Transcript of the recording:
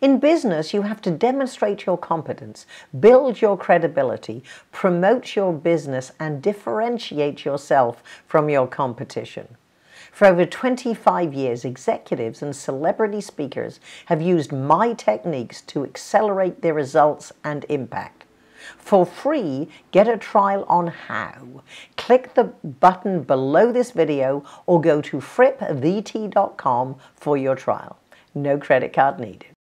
In business, you have to demonstrate your competence, build your credibility, promote your business, and differentiate yourself from your competition. For over 25 years, executives and celebrity speakers have used my techniques to accelerate their results and impact. For free, get a trial on how. Click the button below this video or go to frippvt.com for your trial. No credit card needed.